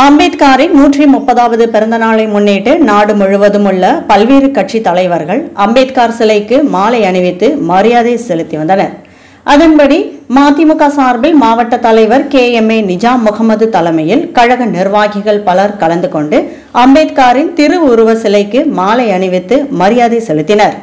அம்பேத்கரின் நூற்றி முப்பதாவது பிறந்த நாளை முன்னிட்டு நாடு முழுவதும் உள்ள பல்வேறு கட்சி தலைவர்கள் அம்பேத்கர் சிலைக்கு மாலை அணிவித்து மரியாதை செலுத்தி வந்தனர். அதன்படி மதிமுக சார்பில் மாவட்ட தலைவர் K M A Nizam Mohammed தலைமையில் கழக நிர்வாகிகள் பலர் கலந்து கொண்டு அம்பேத்கரின் திருவுருவ சிலைக்கு மாலை அணிவித்து மரியாதை செலுத்தினர்.